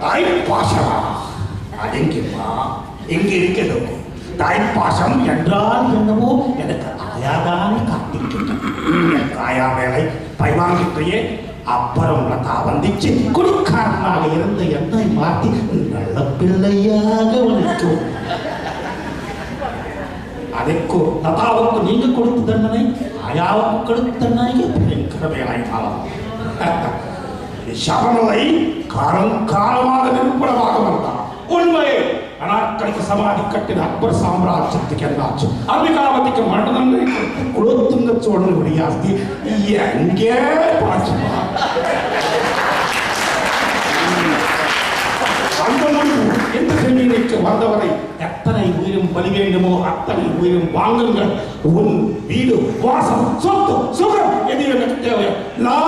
தாய் பாசமா அடங்கிம்மா எங்க இருக்கிறதோ. தாய் பாசம் என்றால் என்னவோ எனக்கு அதையாதானே காட்டிக்கிட்டது என் காயா வேலை பைவாங்கிட்டே அப்புறம் லதா வந்துச்சு குடிக்காரனாக இருந்த என்னை மாற்றி நல்ல பிள்ளையாக உனக்கு அதற்கு லதாவுக்கு நீங்க கொடுத்த தண்டனை ஆயாவுக்கு கொடுத்த தண்டனை பயங்கர வேலாய்த்தாலும் சபனலை காலம் காலமாக நிரூபணமாக வந்தான் உண்மையே. அனாட்களுக்கு சமாதி கட்டின அக்பர் சாம்ராஜ்யத்துக்கு என்னாச்சு? அம்பிகாவதிக்கு மரணதண்டனை கொடுத்து குலோத்துங்க சோழனுடைய அஸ்தி எங்கே பாச்சுமா அந்த முடிவு எந்த செல்விக்கு வந்தவரை எத்தனை உயிரும் பலி வேண்டுமோ அத்தனை உயிரும் வாங்குங்கள் உன் வீடு வாசம் சொத்து சுகம் எது எனக்கு தேவை நான்